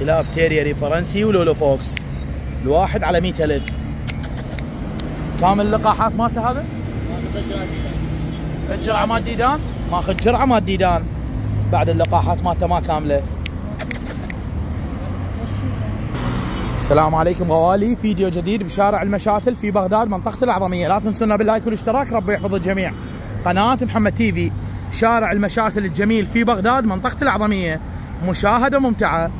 كلاب terrier فرنسي ولولو fox. الواحد على 100000 كامل اللقاحات مالته هذا؟ الجرعه مال ديدان. ماخذ جرعة مال ديدان. بعد اللقاحات مالته ما كاملة. السلام عليكم غوالي. فيديو جديد بشارع المشاتل في بغداد منطقة الأعظمية لا تنسونا بال like والاشتراك. ربي يحفظ الجميع. قناة محمد TV شارع المشاتل الجميل في بغداد منطقة الأعظمية مشاهدة ممتعة.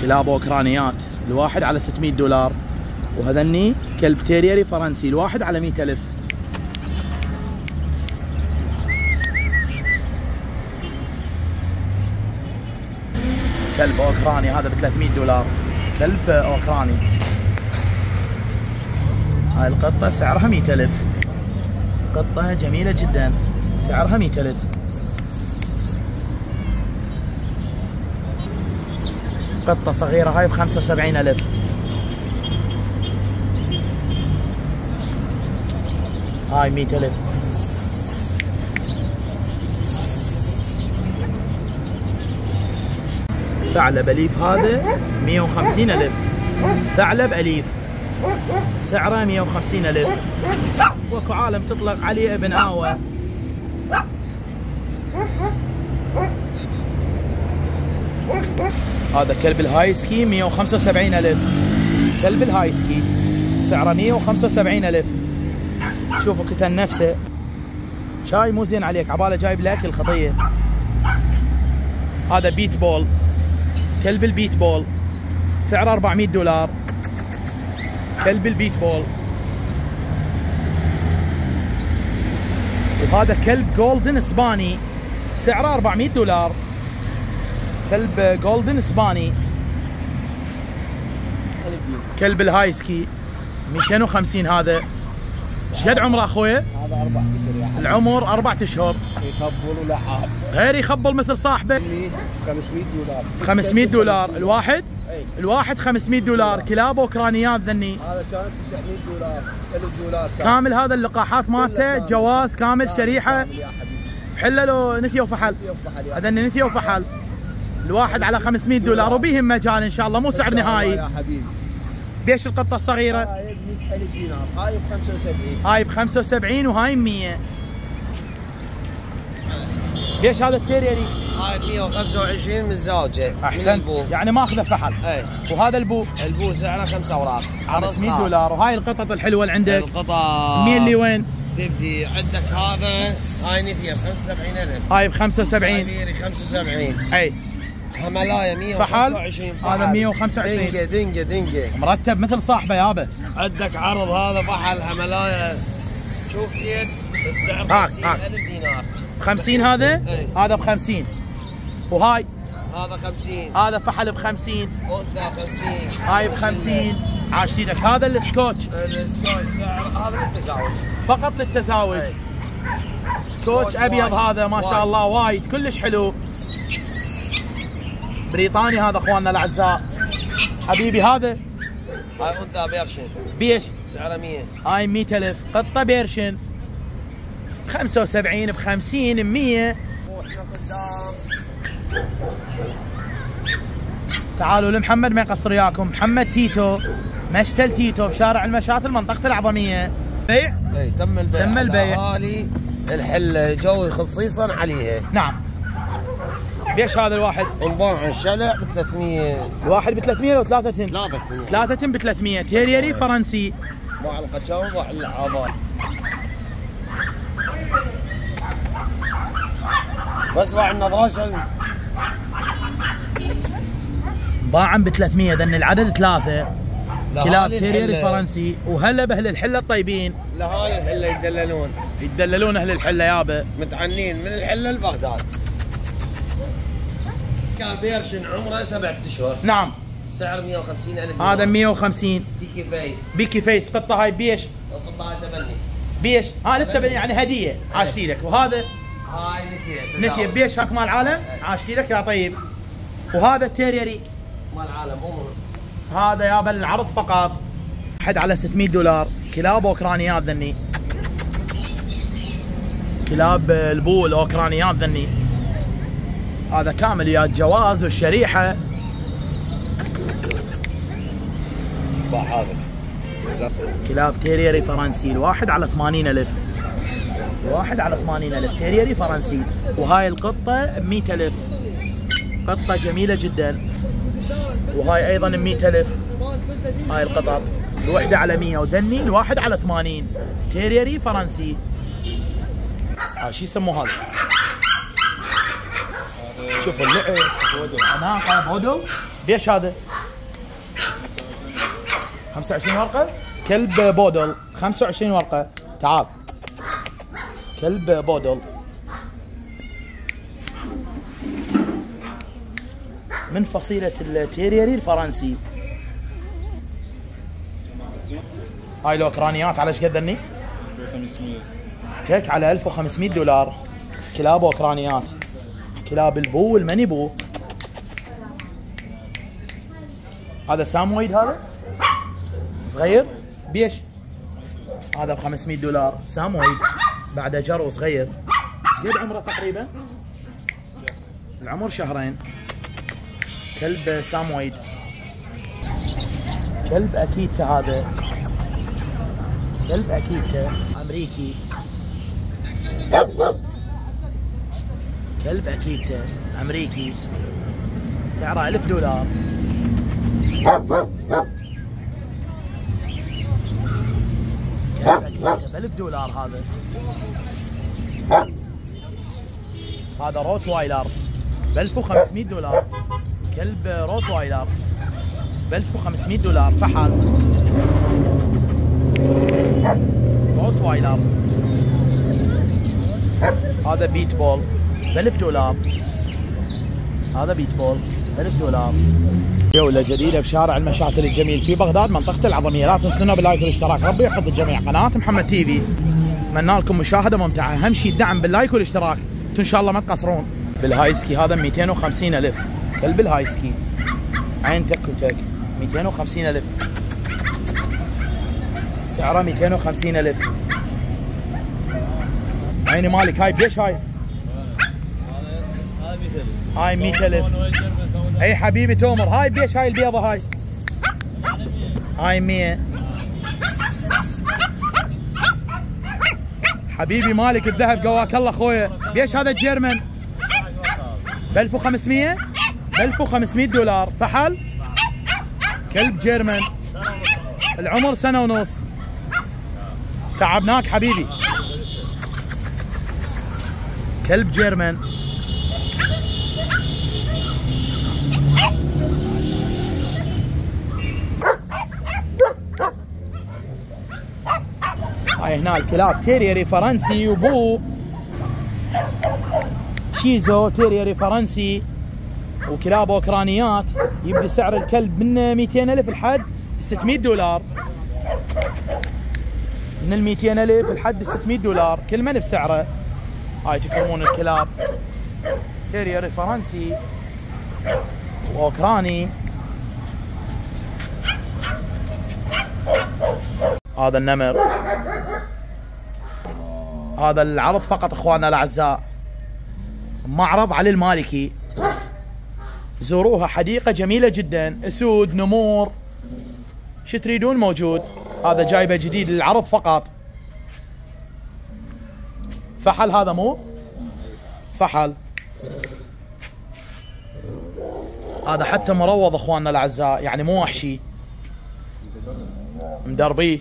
كلاب أوكرانيات. الواحد على 600 دولار. وهذني كلب تيريري فرنسي. الواحد على 100 ألف. كلب أوكراني هذا ب 300 دولار. كلب أوكراني. هاي القطة سعرها 100000 قطة جميلة جدا. سعرها 100000 قطة صغيرة هاي ب 75000 هاي 100000 ثعلب أليف هذا 150 ألف. ثعلب أليف. سعره 150 ألف. واكو عالم تطلق عليه ابن آوة. هذا كلب الهايسكي 175 ألف. كلب الهايسكي سعره 175 ألف. شوفوا كتن نفسه. شاي مو زين عليك عباله جايب لك الخطية. هذا pit bull. كلب ال pit bull. سعره 400 دولار. كلب ال pit bull. وهذا كلب golden إسباني. سعره 400 دولار. كلب golden إسباني. كلب الهايسكي. 250 هذا. إيش قد عمره اخويا؟ هذا أربع أشهر العمر أربع أشهر. يخبل ولعاب غير يخبل مثل صاحبه. 500 دولار. 500 دولار. الواحد؟ اي الواحد 500 دولار. كلاب أوكرانيات ذني. هذا كان 900 دولار. 1000 دولار كامل هذا اللقاحات مالته جواز كامل شريحة. كامل حبيبي. بحله لو نثيه وفحل. هذا نثيه وفحل. الواحد على 500 دولار وبيهم مجال إن شاء الله مو سعر نهائي يا حبيبي. بيش القطة الصغيرة؟ هاي ب 100000 دينار هاي ب 75 هاي ب 75 وهاي ب 100 بيش هذا التيريري هاي 125 من أحسنت. يعني ماخذه فحل. اي وهذا البو؟ البو سعره 5 أوراق. على 600 دولار. وهاي القطط الحلوة اللي عندك؟ القطع مين اللي وين؟ تبدي. عندك هذا. هاي نثية ب 75000 هاي ب 75 هاي 75 إي. هملايا فحل؟ 125 هذا 125 دنجة دنجة دنجة. مرتب مثل صاحبه يابا عندك عرض هذا فحل هملايا شوف يد السعر هاك، 50000 دينار. 50 هذا؟ إيه. هذا ب 50 وهاي؟ هذا 50 هذا فحل ب 50 وده 50 هاي ب 50 عاش إيدك هذا ال Scottish. ال Scottish سعر هذا للتزاوج. فقط للتزاوج. إيه. Scottish أبيض. هذا ما شاء. الله وايد. كلش حلو. بريطاني هذا أخواننا الأعزاء. حبيبي هذا؟ هاي انثى Persian. بيش؟ سعره 100 هاي 100000 قطة Persian. 75 ب 50 ب 100 تعالوا لمحمد ما يقصر وياكم. محمد تيتو مشتل تيتو بشارع المشاتل منطقة الأعظمية بيع؟ اي تم البيع. تم البيع. اهالي الحله جو خصيصا عليها نعم. بيش هذا الواحد؟ انباع الشلع ب 300 الواحد ب 300 لو ثلاثة ثلاثة ثلاثة ب 300 تيريري فرنسي. باع القجاوة باع العباء بس باع النظرات باعا ب 300 ذن العدد ثلاثة. كلاب تيريري فرنسي. وهلا بأهل الحلة الطيبين. الاهالي الحلة يدللون. يدللون أهل الحلة يابا متعنين من الحلة لبغداد كان بيرشن عمره سبعة أشهر. نعم. سعر 150 ألف هذا 150 تيكي فيس. بيكي فيس. قطة هاي بيش؟ القطاع تبني. بيش؟ ها للتبني يعني هدية. عاشتي لك. وهذا؟ هاي نثيه نثية بيش هاك مال العالم عاشتي لك يا طيب. وهذا تيريري مال العالم عمره. هذا يابا العرض فقط. حد على 600 دولار. كلاب أوكرانيات ذني. كلاب البول أوكرانيات ذني. هذا كامل يا الجواز والشريحة باع هذا. كلاب تيريري فرنسي الواحد على 80000 ألف. واحد على 80000 ألف. تيريري فرنسي وهاي القطة ب 100000 قطة جميلة جدا. وهاي أيضا ب 100000 هاي القطط. الوحدة على 100 وذني الواحد على 80 تيريري فرنسي آه، شو يسموه هذا؟ شوف اللعب. عناقة بودو ليش هذا؟ 25 ورقة. كلب بودل. 25 ورقة. تعال. كلب بودل. من فصيلة ال terrier الفرنسي؟ هاي الاوكرانيات على إيش قد ذني؟ 500 تك على 1500 دولار. كلاب أوكرانيات. كلاب البو والمني بو. هذا Samoyed هذا؟ صغير؟ بيش. هذا ب 500 دولار Samoyed بعده جرو صغير. إيش قد عمره تقريبا؟ العمر شهرين. كلب سامويد كلب اكيتا هذا. كلب اكيتا أمريكي. كلب اكيتا أمريكي. سعره 1000 دولار. كلب اكيتا ب 1000 دولار هذا. هذا روت وايلر ب 1500 دولار. كلب روت وايلر ب 1500 دولار. فحل. روت وايلر هذا pit bull. ب 1000 دولار هذا pit bull. ب 1000 دولار جولة جديدة بشارع المشاتل الجميل في بغداد منطقة الأعظمية. لا تنسونا بال like والاشتراك. ربي يحفظ الجميع. قناة محمد TV. اتمنى لكم مشاهدة ممتعة. أهم شيء الدعم بال like والاشتراك. أنتم إن شاء الله ما تقصرون. بالهايسكي هذا 250 ألف. كلب الهايسكي عين تك وتك. 250 ألف. سعره 250 ألف. عيني مالك. هاي بيش هاي. هاي 100 ألف. أي حبيبي تومر. هاي بيش هاي البيضة هاي. هاي 100 حبيبي مالك الذهب قواك الله اخويا بيش هذا الجيرمن؟ ب 1500 ب 1500 دولار. فحل؟ كلب جيرمن. العمر سنة ونص. تعبناك حبيبي. كلب جيرمن. هنا الكلاب terrier فرنسي وبو Shih Tzu terrier فرنسي. وكلاب أوكرانيات. يبدأ سعر الكلب من 200 ألف لحد 600 دولار. من ال 200 ألف لحد 600 دولار. كل من بسعره. هاي تكرمون الكلاب. terrier فرنسي. وأوكراني. هذا النمر. هذا العرض فقط اخواننا الاعزاء. معرض علي المالكي. زوروها حديقة جميلة جدا. أسود نمور. شو تريدون موجود؟ هذا جايبة جديد للعرض فقط. فحل هذا مو؟ فحل. هذا حتى مروض اخواننا الاعزاء يعني مو وحشي. مدربيه.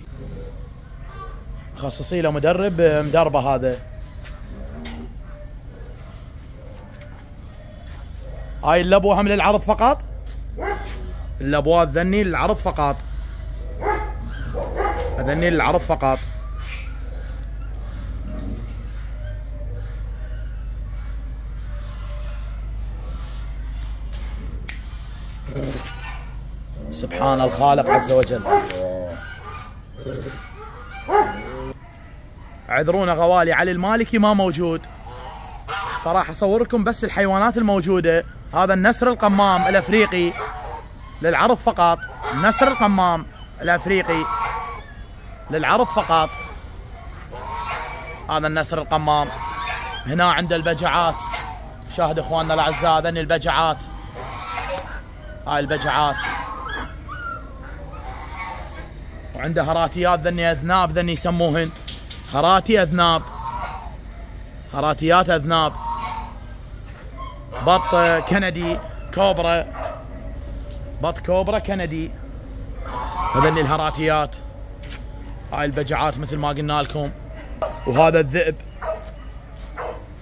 خصصي له مدرب مدربة هذا. هاي اللبوه هم للعرض فقط؟ اللبوات ذني للعرض فقط. هذني للعرض فقط. سبحان الخالق عز وجل. اعذرونا غوالي علي المالكي ما موجود. فراح اصور لكم بس الحيوانات الموجودة. هذا النسر القمام الأفريقي. للعرض فقط. النسر القمام الأفريقي. للعرض فقط. هذا النسر القمام. هنا عند البجعات. شاهد إخواننا الأعزاء ذني البجعات. هاي البجعات. وعنده هراتيات ذني أذناب ذني يسموهن. هراتي أذناب. هراتيات أذناب. بط كندي كوبرا. بط كوبرا كندي. هذني الهراتيات. هاي البجعات مثل ما قلنا لكم. وهذا الذئب.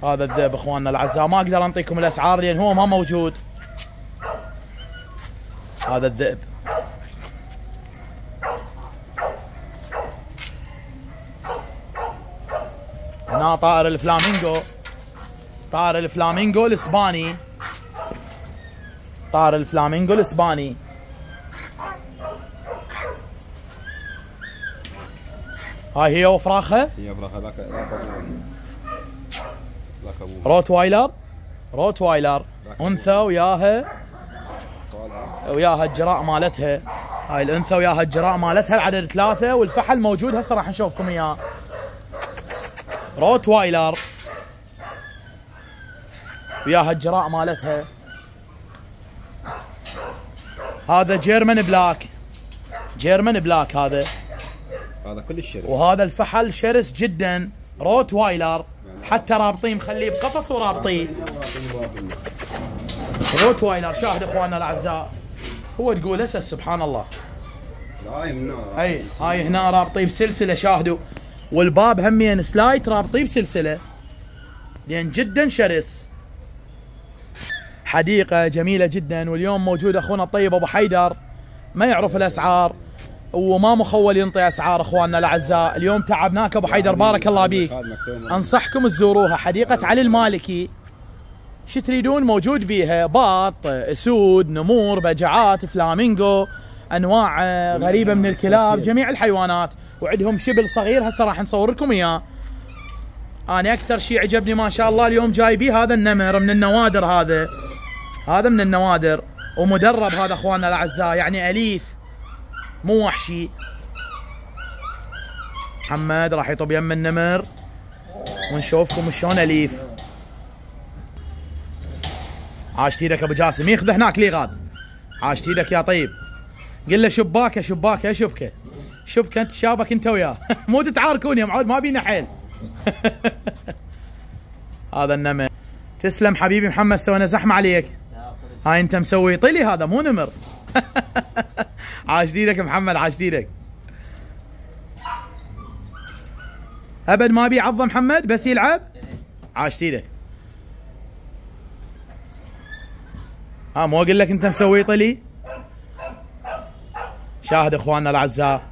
هذا الذئب أخواننا الأعزاء. ما أقدر أنطيكم الأسعار لأن هو ما موجود. هذا الذئب. هنا طائر الفلامينجو. طائر الفلامينجو الإسباني. طائر الفلامينجو الإسباني. هاي هي وفراخها هي فراخ ذاك ذاك أبوه. ذاك أبوه. Rott weiler Rottweiler أنثى وياها. وياها الجراء مالتها. هاي الأنثى وياها الجراء مالتها. العدد ثلاثة والفحل موجود. هسه راح نشوفكم إياه. روت وايلر. وياها الجراء مالتها. هذا German black. German black هذا. هذا كل الشرس. وهذا الفحل شرس جدا. روت وايلر. حتى رابطيه مخليه بقفص ورابطيه. روت وايلر شاهد إخواننا الأعزاء. هو تقول هسه سبحان الله. أي هاي هنا رابطيه بسلسلة شاهدوا. والباب همين slide رابطيه بسلسلة. لأن جدا شرس. حديقة جميلة جدا واليوم موجود أخونا الطيب أبو حيدر. ما يعرف الأسعار وما مخول ينطي أسعار أخواننا الأعزاء. اليوم تعبناك أبو حيدر بارك الله بيك أنصحكم تزوروها. حديقة علي المالكي. شو تريدون؟ موجود بيها باط أسود نمور بجعات فلامينغو. أنواع آه، غريبة من الكلاب جميع الحيوانات. وعندهم شبل صغير. هسه راح نصور لكم إياه. أنا أكثر شيء عجبني ما شاء الله اليوم جايبيه هذا النمر من النوادر هذا. هذا من النوادر. ومدرب هذا أخواننا الأعزاء يعني أليف. مو وحشي. محمد راح يطب يم النمر. ونشوفكم شلون أليف. عاشت إيدك أبو جاسم. ياخذ هناك ليه غاد. عاشت إيدك يا طيب. قل له شباكه شباكه شبكة. شبكة أنت شابك أنت وياه. مو تتعاركون يا معود ما بينا حيل. هذا النمر. تسلم حبيبي محمد سوينا زحمة عليك. هاي أنت مسوي. طلي هذا مو نمر. عاش ديدك محمد عاش ديدك. أبد ما بيعض محمد بس يلعب؟ عاش ديدك. ها مو أقول لك أنت مسوي طلي شاهد إخواننا الأعزاء.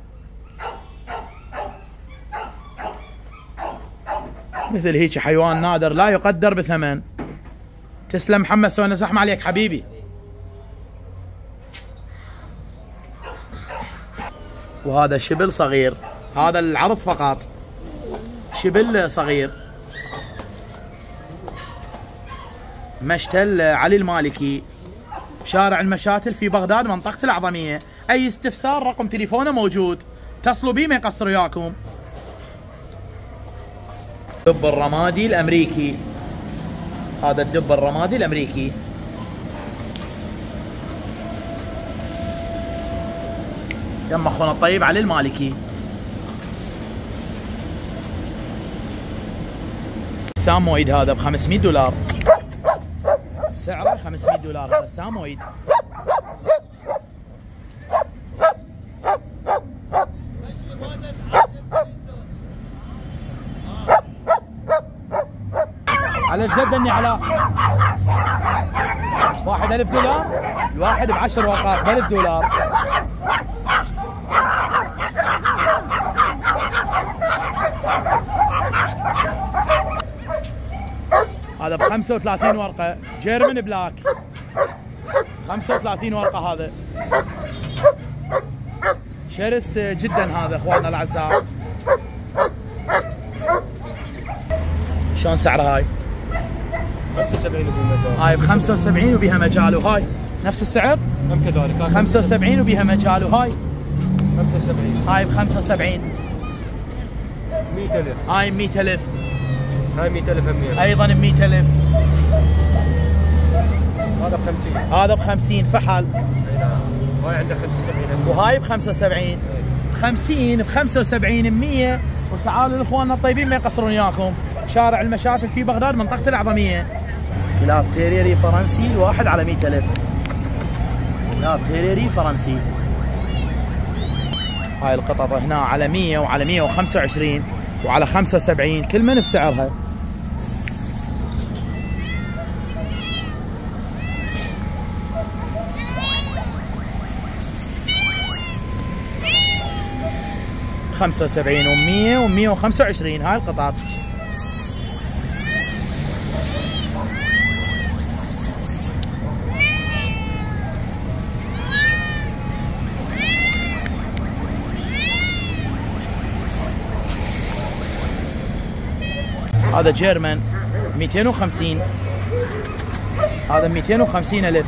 مثل هيك حيوان نادر لا يقدر بثمن. تسلم محمد سوينا زحمة عليك حبيبي. وهذا شبل صغير. هذا العرض فقط. شبل صغير. مشتل علي المالكي. شارع المشاتل في بغداد منطقة الأعظمية. أي استفسار رقم تليفونه موجود. اتصلوا بيه ما يقصر وياكم. الدب الرمادي الأمريكي. هذا الدب الرمادي الأمريكي. يم أخونا الطيب علي المالكي. سامويد هذا ب 500 دولار. سعره 500 دولار هذا سامويد على اني علاء؟ واحد ألف دولار. الواحد بعشر ورقات بألف دولار. هذا ب 35 ورقة. جيرمن بلاك. 35 ورقة هذا. شرس جدا هذا إخواننا الأعزاء. شلون سعر هاي؟ 75 بالمجال هاي ب 75 وبيها مجال وهاي نفس السعر؟ هم كذلك. 75 وبيها مجال وهاي 75 هاي ب 75 100000 هاي ب 100000 هاي 100000 هم أيضا ب 100000 هذا ب 50 هذا ب 50 فحل. أي نعم. هاي عنده 75000 وهاي ب 75 50 ب 75 ب 100 وتعالوا لإخواننا الطيبين ما يقصرون وياكم شارع المشاتل في بغداد منطقة العظميه كلاب تيريري فرنسي الواحد على 100000 كلاب تيريري فرنسي. هاي القطط هنا على 100 وعلى 125 وعلى 75 كل من بسعرها؟ خمسة وسبعين ومية ومية وخمسة وعشرين. هاي القطط هذا جيرمان. 250 هذا 250 ألف.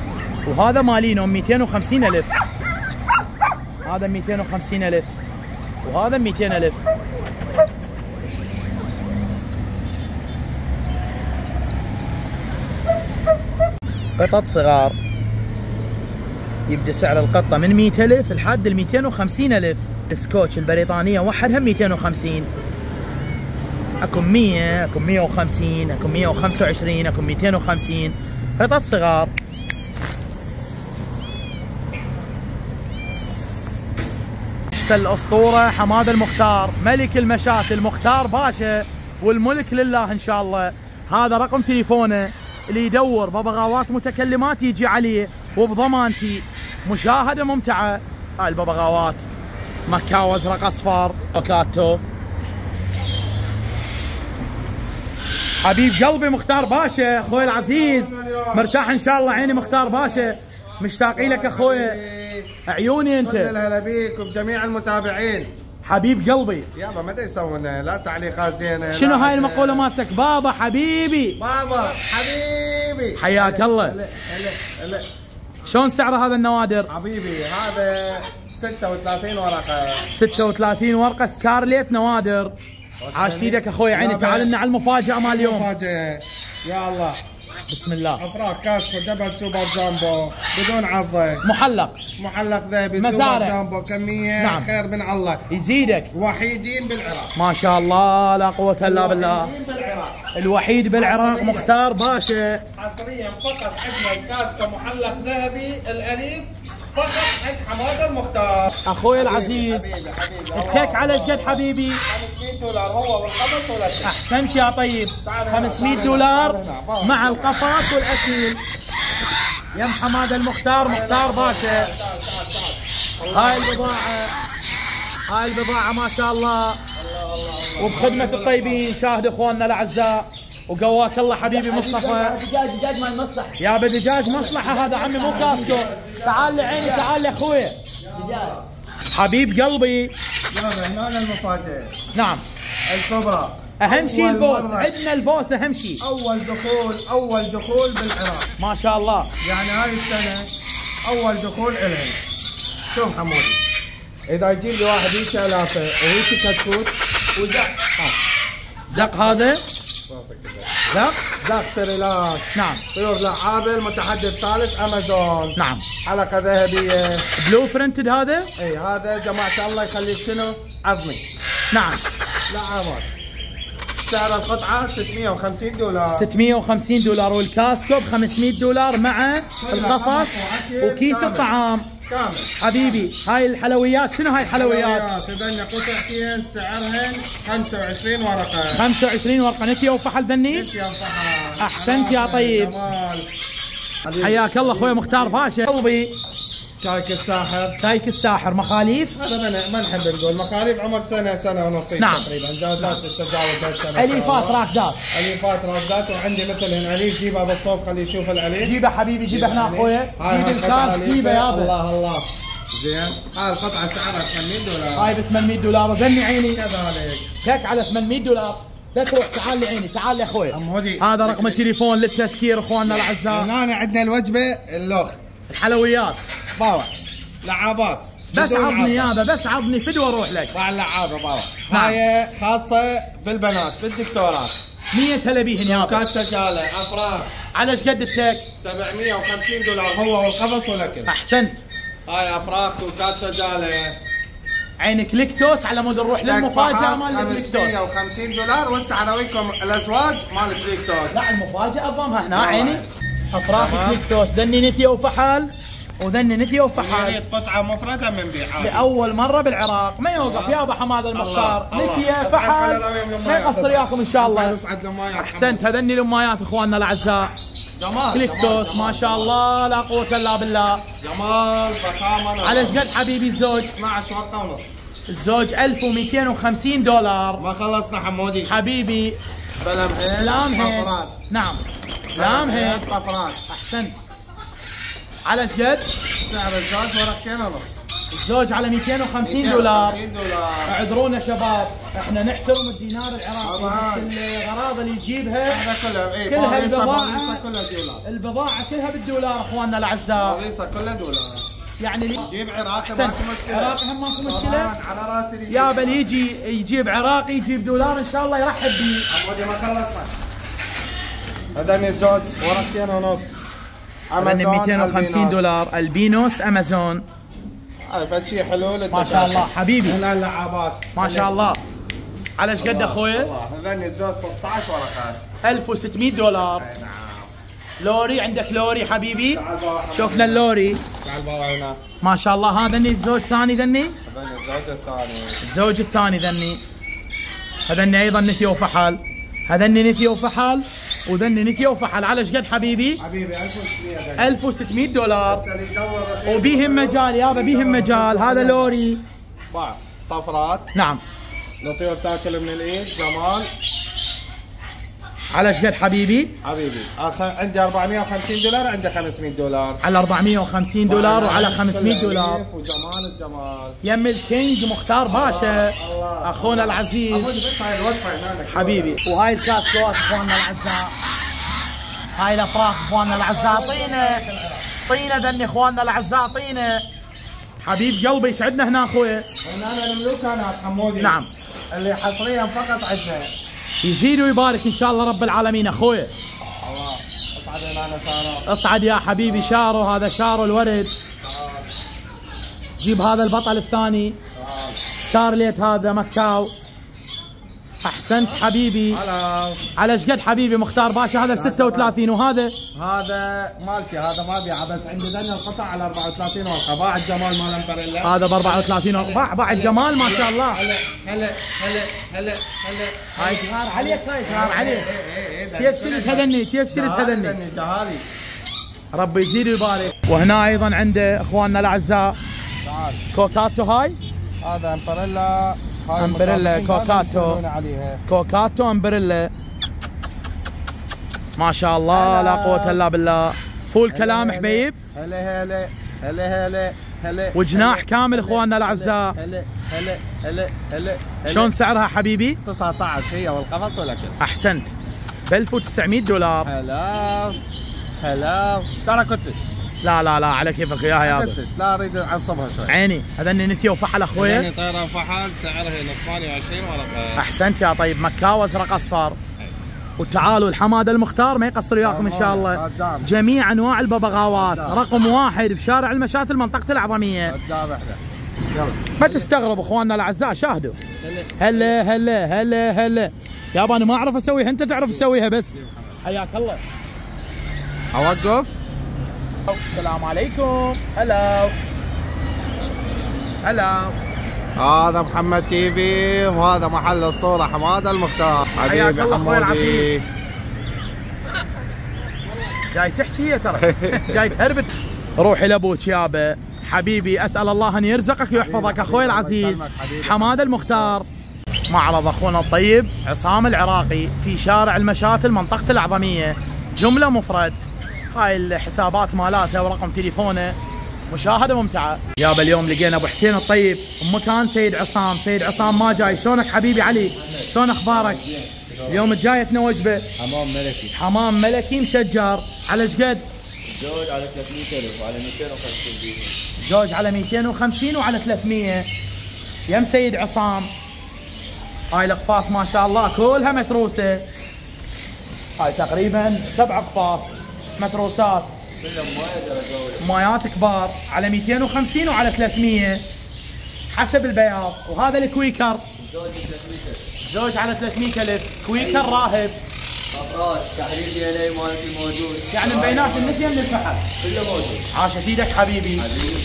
وهذا مالينو 250 ألف. هذا 250 ألف. وهذا 200 ألف. قطط صغار. يبدأ سعر القطة من 100 ألف لحد ال 250 ألف. السكوتش البريطانية وحدها 250 أكو 100 أكو 150 أكو 125 أكو 250 قطط صغار. الأسطورة حماد المختار ملك المشات المختار باشا والملك لله إن شاء الله. هذا رقم تليفونه اللي يدور ببغاوات متكلمات يجي عليه وبضمانتي مشاهدة ممتعة. هاي الببغاوات. مكاو أزرق أصفر أوكاتو. حبيب قلبي مختار باشا أخوي العزيز. مرتاح إن شاء الله عيني مختار باشا. مشتاقين لك أخوي. عيوني أنت. هلا بيك وبجميع المتابعين. حبيب قلبي. يابا ما يسوون؟ لا تعليقات زينة شنو هاي المقولة مالتك؟ بابا حبيبي. بابا حبيبي. حياك الله. شلون سعر هذا النوادر؟ حبيبي هذا 36 ورقة. 36 ورقة سكارليت نوادر. عاش في إيدك أخوي عيني. تعال لنا على المفاجأة مال اليوم. مفاجاه يا الله. بسم الله. أفراخ كاسكو double super jumbo بدون عضة. محلق. محلق ذهبي مزارع. super jumbo كمية نعم. خير من الله. يزيدك. وحيدين بالعراق. ما شاء الله لا قوة إلا بالله. وحيدين بالعراق. الوحيد بالعراق مختار باشا. حصريا فقط عندنا الكاسكو محلق ذهبي الأليف. فقط عند حماد المختار أخوي العزيز حبيبي حبيبي التك على الجد حبيبي. 500 دولار هو والقمص والأكل أحسنت يا طيب. تعال هنا، 500 تعال دولار. مع القفص والأكيل. يا حماد المختار مختار باشا. هاي البضاعة هاي البضاعة ما شاء الله. وبخدمة الطيبين شاهد إخواننا الأعزاء. وقواك الله حبيبي مصطفى. دجاج دجاج مال مصلحة. يا بدجاج مصلحة هذا عمي مو كاسكو. تعال لي عيني تعال لي أخوي. دجاج حبيب قلبي. يلا هنا المفاجأة. نعم. الكبرى أهم شيء البوس. عندنا البوس أهم شيء أول دخول أول دخول بالعراق. ما شاء الله. يعني هاي السنة أول دخول إلهم. شوف حمودي. إذا يجيب لي واحد هيك الافه وهيك كتكوت وزق. زق هذا. زق زق سريلاك نعم. طيور لعابه المتحدث الثالث أمازون. نعم. حلقه ذهبيه blue fronted هذا؟ إي هذا جماعة الله يخليك شنو؟ عظمي. نعم. لعابات سعر القطعة 650 دولار. 650 دولار والكاسكو ب 500 دولار مع القفص وكيس الطعام. كامل. حبيبي هاي الحلويات شنو هاي الحلويات؟ هذن قطعتين سعرهن 25 ورقة. 25 ورقة. نثية وفحل ذني يا فحل. أحسنت يا طيب. حياك الله أخوي مختار باشا قلبي. كايك الساحر. شايك الساحر مخاليف؟ هذا ما ما نحب نقول. مخاليف عمر سنة سنة ونص نعم. تقريبا. جازات تتجاوز السنة أليفات راكدات أليفات رادات وعندي مثلهن اليف جيبها بالصوب خليه يشوف الاليف جيبه حبيبي جيبه هنا أخويا. جيب الكاس. جيبه يابا الله الله. زين. هاي القطعة سعرها 80 دولار. هاي ب 800 دولار. ذني عيني. كذلك تك على 800 دولار. لا تروح تعال لي عيني. تعال لي أخوي. هذا رقم التليفون للتذكير أخواننا الأعزاء. هنا عندنا الوجبة اللوخ. الحلويات. باوع. لعابات. بس عضني. يابا بس عضني فدوه أروح لك. باع اللعابة باوع. نعم. هاي خاصة بالبنات بالدكتورات. 100 هلا بيهن يابا كانت تجاله افراح على إيش قد التك 750 دولار. هو والقفص والاكل أحسنت. هاي افراح كوكات تجاله عين كليكتوس على مود نروح للمفاجأة مال الكليكتوس 550 دولار. وهسه عناوينكم الأزواج مال Eclectus لا المفاجأة ضمها هنا عيني. افراخ Eclectus ذني نثيه وفحال وذني نثيه وفحال يريد قطعة مفردة من بيع لأول مرة بالعراق. ما يوقف يا أبو حماد المختار. الله. فحال ما يقصر وياكم إن شاء الله. الامايات أحسنت. هذني الامهات إخواننا الأعزاء. جمال Eclectus ما شاء الله لا قوة إلا بالله. جمال ضخامه على قد حبيبي الزوج. 12 ورقة ونص. الزوج 1250 دولار. ما خلصنا حمودي. حبيبي. بلمحين لامهين طفرات. نعم. لامهين طفرات. أحسنت. على إيش قد؟ سعر الزوج ورقتين ونص الزوج على 250 دولار 250 دولار. اعذرونا شباب. إحنا نحترم الدينار العراقي. بس الاغراض اللي يجيبها إحنا كلها اي كلها. بوليسة كلها دولار البضاعة كلها بالدولار أخواننا الأعزاء. بوليسة كلها دولار. يعني اللي- جيب عراقي ماكو مشكلة. عراقي هم ماكو مشكلة. على راسي يا. بل يجي يجيب عراقي يجيب دولار إن شاء الله يرحب بيه حمودي ما خلصنا هذني الزوج ورقتين ونص. أمازون 250 البينوس. دولار. البينوس امازون هاي فد شيء حلو ما شاء الله. حبيبي. هنا اللعابات ما شاء الله. على إيش قد أخوي؟ الله. هذني الزوج 16 ورقات 1600 دولار. نعم. لوري عندك لوري حبيبي. شوفنا اللوري. ما شاء الله. هذا الزوج ثاني ذني؟ هذني الزوج الثاني. الزوج الثاني ذني. هذني أيضا نثيه وفحل. هذني نثيه وفحل وذني نثيه وفحل على إيش قد حبيبي؟ حبيبي 1600 هذني 1600 دولار. وبيهم مجال يابا بيهم مجال. هذا لوري. طفرات. نعم. الطيور تاكل من الإيد جمال. على إيش قد حبيبي؟ حبيبي. أخ... عندي 450 دولار عندي 500 دولار. على 450 دولار وعلى 500 دولار. وجمال الجمال. يم ال king مختار باشا. الله. أخونا العزيز. حبيبي. وهاي الكاسكوات إخواننا الأعزاء. هاي الأفراخ إخواننا الأعزاء. طينة. طينة ذني إخواننا الأعزاء. طينة. حبيب قلبي يسعدنا هنا أخوي. هنا الملوك هناك حمودي. نعم. اللي حصريا فقط عندنا يزيد ويبارك إن شاء الله رب العالمين. أخوي. الله اصعد هنا أنا ساره اصعد يا حبيبي شارو هذا شارو الورد. جيب هذا البطل الثاني. scarlet هذا macaw. أحسنت حبيبي. هلا على إيش قد حبيبي مختار باشا هذا ب 36 وهذا؟ هذا مالتي هذا ما بيعه بس عندي ذني القطع على 34 ورقة. باع الجمال مال umbrella هذا ب 34 باع باع الجمال ما شاء الله. هلا هلا هلا هلا هلا. هاي تغار عليك هاي تغار عليك. كيف شلت هذني؟ كيف شلت هذني؟ جهالي. ربي يزيد ويبارك. وهنا أيضا عنده إخواننا الأعزاء. cockatoo هاي. هذا umbrella هذا cockatoo. cockatoo umbrella ما شاء الله لا قوة إلا بالله. full كلام حبيب. هلا هلا. هلا هلا. هلا. وجناح كامل إخواننا الأعزاء. هلا هلا هلا هلا شلون سعرها حبيبي؟ 19 هي والقفص والاكل أحسنت. ب 1900 دولار. هلا. هلا. ترى كتلش لا لا لا على كيفك يا يابا. كتلش لا أريد اعصبها شوي عيني هذني نثيه وفحل اخويا يعني طيران فحال سعرها هنا 28 ورقه أحسنت يا طيب. مكاو ازرق اصفر وتعالوا الحمادة المختار ما يقصر وياكم إن شاء الله. قدام. جميع أنواع الببغاوات. قدام. رقم واحد بشارع المشاتل منطقة العظمية. قدام إحنا. يلا. ما تستغرب إخواننا الأعزاء شاهدوا. هلا. هلا هلا هلا هلا. يابا أنا ما أعرف أسويها أنت تعرف تسويها بس. حياك الله. أوقف. السلام عليكم. هلا هلا هذا محمد تي في وهذا محل الصورة حمادة المختار. حبيبي الله حمودي. العزيز. جاي تحكي هي ترى. جاي تهربت. روحي لابوك يابا حبيبي أسأل الله أن يرزقك ويحفظك. أخوي العزيز يسلمك حبيبي. حماد المختار. معرض أخونا الطيب عصام العراقي في شارع المشاتل منطقه العظمية. جملة مفرد. هاي الحسابات مالاته ورقم تليفونه. مشاهدة ممتعة. يابا اليوم لقينا أبو حسين الطيب مكان سيد عصام. سيد عصام ما جاي. شلونك حبيبي علي؟ شلون أخبارك؟ اليوم جايتنا وجبة؟ حمام ملكي. حمام ملكي مشجر. على إيش قد؟ زوج على 300 ألف وعلى 250 بيهم زوج على 250 وعلى 300 يم سيد عصام. هاي الأقفاص ما شاء الله كلها متروسة. هاي تقريبا سبع أقفاص. متروسات مايات كبار على 250 وعلى 300 حسب البياض. وهذا ال Quaker. زوج 300 ألف زوج على 300 الف Quaker راهب. افراد تحرير DNA مالتي موجود. يعني مبينات النثيان للفحل كله موجود. عاشت إيدك حبيبي. حبيبي.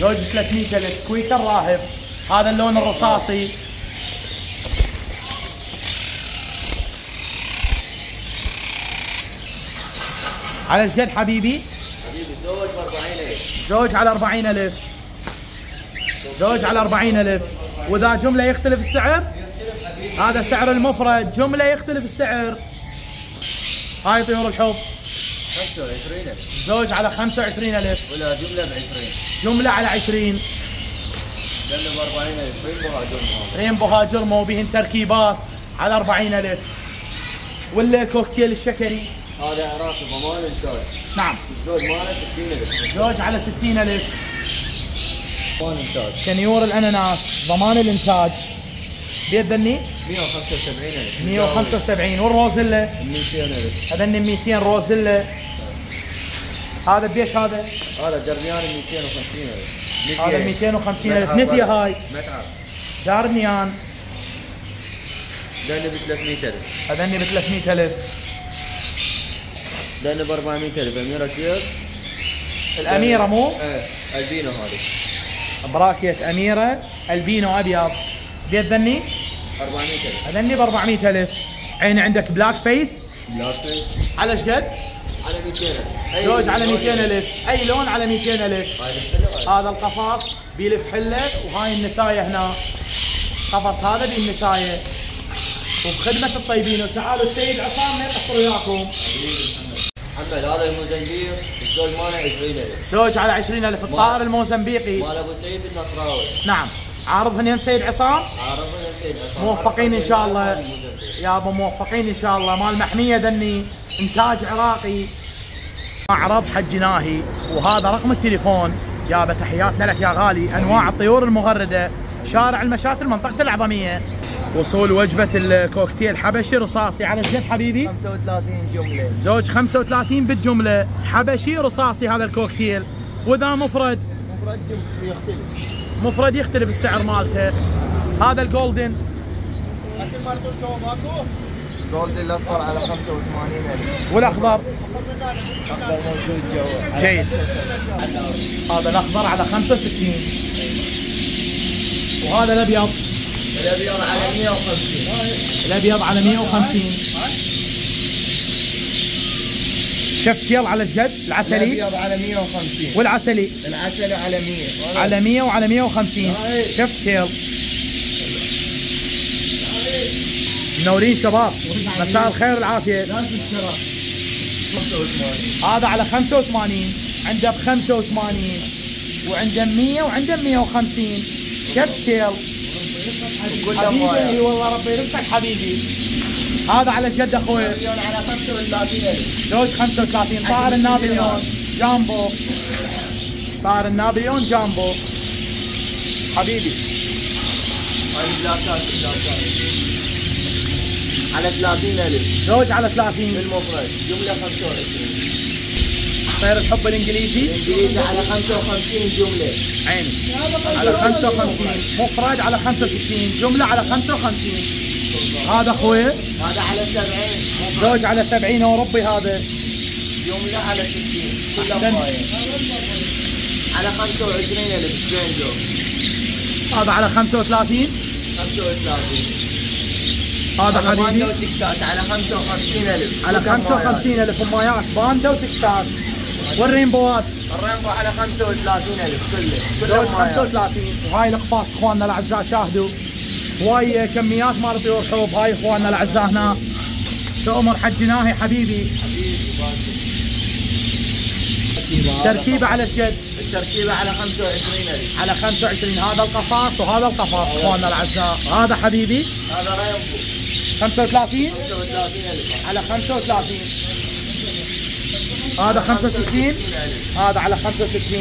زوج 300 الف Quaker راهب. هذا اللون الرصاصي. على إيش قد حبيبي؟ حبيبي زوج ب 40000 زوج على 40 ألف. زوج على 40 ألف. وإذا جملة يختلف السعر؟ هذا سعر المفرد. جملة يختلف السعر. هاي طيور الحب. 25000 زوج على 25 ألف. ولا جملة ب 20 جملة على 20 لأنه ب 40000 وين بهاجرهم رينبو هاجر مو بهن تركيبات على 40 ألف. ولا كوكتيل الشكري؟ هذا عراقي ضمان انتاج نعم. الزوج ماله 60000 زوج على 60 ألف. ضمان انتاج كنيور الأناناس ضمان الإنتاج. بيد ذني؟ 175000 175 والروزيلا 200000 هذني 200 روزيلا هذا بيش هذا؟ هذا دربيان 250000 هذا 250 ألف. نثية هاي. متعب دارنيان لأنه ب 300000 هذني ب 300 ألف. لأنه ب 400000 اميره كيف؟ الأميرة مو؟ إيه ألبينو هذه. براكية أميرة ألبينو أبيض. بيد ذني؟ 400000 هذني ب 400 ألف. عين عندك بلاك فيس. بلاك فيس. على إيش قد؟ على 200000 زوج على 200 ألف. أي لون على 200 ألف؟ هاي الحلو هاي هذا القفص بيلف حلة وهاي النتاية هنا. قفص هذا بالنتايه وبخدمة الطيبين. وتعالوا السيد عصام ما يقصر وياكم. محمد هذا الموزمبيق الزوج ماله 20000 زوج على 20000 الطائر الموزمبيقي. مال أبو سيف النصراوي. نعم. عارضهن يم سيد عصام؟ عرفنا يا سيد عصام. موفقين إن شاء الله. الموزمبيق. يا أبو موفقين إن شاء الله. مال محمية ذني إنتاج عراقي. معرض حج ناهي. وهذا رقم التليفون. يابا تحياتنا لك يا غالي. أنواع الطيور المغردة. شارع المشاتل منطقه العظمية. وصول وجبة الكوكتيل. حبشي رصاصي على شقد حبيبي. 35 جملة. زوج 35 بالجملة. حبشي رصاصي هذا الكوكتيل. وإذا مفرد مفرد يختلف. مفرد يختلف السعر مالته. هذا ال golden. gold الأصفر على 85000 والأخضر. أقدر موجود جوا. جيد. هذا الأخضر على 65 وهذا الأبيض. الأبيض على 150 الابيض على 150 شفت يلا على قد العسلي؟ الأبيض على 150 والعسلي؟ العسل على 100 على 100 وعلى 150 شفت يلا. منورين شباب. مساء الخير والعافية. هذا على 85 عنده ب 85 وعنده 100 وعنده 150 شفتيل حبيبي والله ربي يرزقك حبيبي. هذا على قد أخوي. على 35000 زوج 35 طائر النابليون جامبو. طائر النابليون جامبو. حبيبي. البلاكات على 30000 زوج على 30 بالمفرد جملة 25 طير الحب الإنجليزي؟ الإنجليزي على 55 جملة. عيني. على 55 مفرد على 65 جملة على 55 هذا أخوي؟ هذا على 70 زوج على 70 وربي هذا. جملة على 60 كلها أحسن. fire على 25000 spangle هذا على 35 35 هذا حبيبي على 55000 على 55 الف امايات باندا وتكساس وال rainbow ات ال rainbow على 35000 كله مايات. 35 وهاي الاقفاص إخواننا الأعزاء شاهدوا. هواي كميات مال طيور حب هاي إخواننا الأعزاء هنا. تؤمر حج ناهي حبيبي؟ تركيبه على إيش قد؟ التركيبة على 25000 على 25 هذا القفاص وهذا القفاص إخواننا الأعزاء. هذا حبيبي؟ هذا rainbow. 35 35000 على 35 هذا 65 هذا على 65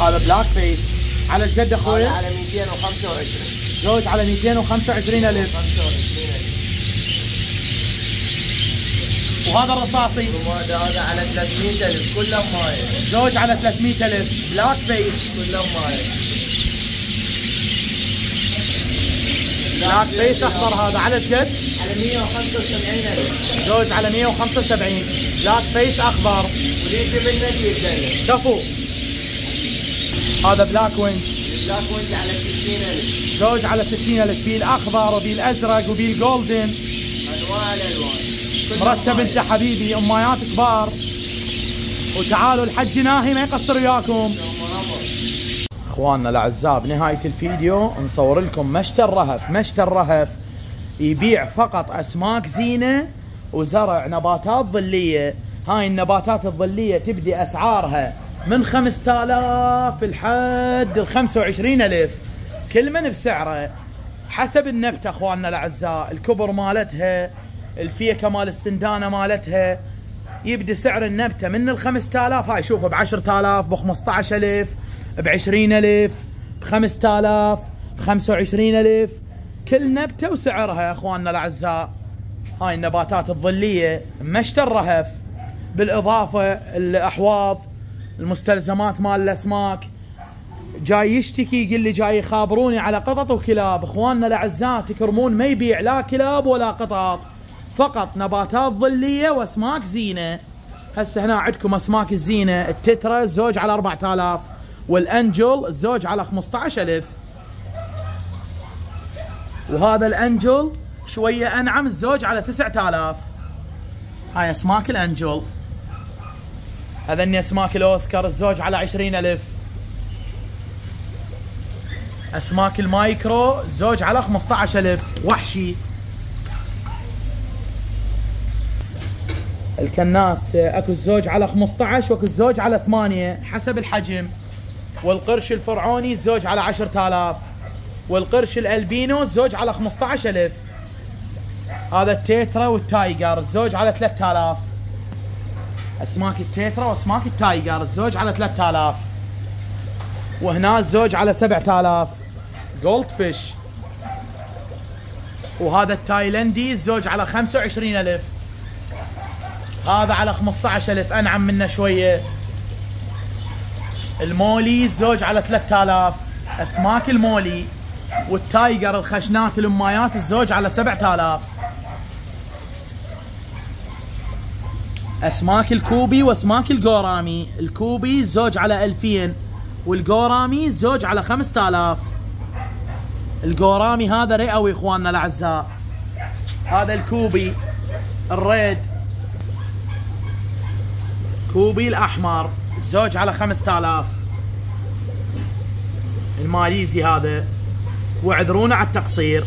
هذا black face على إيش قد أخوي؟ على 225 زوج على 225 ألف. 25000 وهذا الرصاصي. هذا على 300 ألف. كلهم مايه زوج على 300 ألف. black face كلهم مايه black face اخضر هذا. على قد؟ على 175 ألف. زوج على 175 black face أخضر. منه 100 الف كفو هذا black wing ال black wing على 60 ألف. زوج على 60 ألف. بيه الأخضر وبيه الازرق وبيه ال golden انواع الالوان كلهم مرتب. انت حبيبي امايات كبار. وتعالوا الحج ناهي ما يقصر وياكم. إخواننا الأعزاء بنهاية الفيديو نصور لكم مشتل الرهف مشتل الرهف يبيع فقط أسماك زينة وزرع نباتات ظلية. هاي النباتات الظلية تبدي أسعارها من 5000 لحد ال 25000 كل من بسعره. حسب النبتة إخواننا الأعزاء الكبر مالتها الفيكة مال السندانة مالتها يبدي سعر النبتة من ال 5000 هاي شوفوا ب 10000 ب 15000 ب 20000 ب 5000 ب 25000 كل نبتة وسعرها يا أخواننا الأعزاء. هاي النباتات الظلية مشتى الرهف بالإضافة الاحواض المستلزمات مال الأسماك. جاي يشتكي يقول لي جاي يخابروني على قطط وكلاب. أخواننا الأعزاء تكرمون ما يبيع لا كلاب ولا قطط. فقط نباتات ظلية وأسماك زينة. هسه هنا عندكم أسماك الزينه التترا الزوج على 4000 والأنجل الزوج على 15000 وهذا الأنجل شوية أنعم الزوج على 9000 هاي أسماك الأنجل. هذني أسماك الأوسكار الزوج على 20000 أسماك المايكرو الزوج على 15000 وحشي. الكناس أكو الزوج على 15 وأكو الزوج على 8 حسب الحجم. والقرش الفرعوني الزوج على 10000 والقرش الألبينو الزوج على 15000 هذا ال tetra وال tiger الزوج على 3000 أسماك ال tetra وأسماك ال tiger الزوج على 3000 وهنا الزوج على 7000 gold fish وهذا التايلندي الزوج على 25000 هذا على 15000 أنعم منه شوية. ال molly الزوج على 3000 أسماك ال molly وال tiger الخشنات الامايات الزوج على 7000 أسماك ال guppy وأسماك ال gourami. ال guppy الزوج على 2000 وال gourami الزوج على 5000 ال gourami هذا رئوي اخواننا الأعزاء. هذا ال guppy ال red. كوبي الأحمر. الزوج على 5000 الماليزي هذا. واعذرونا على التقصير.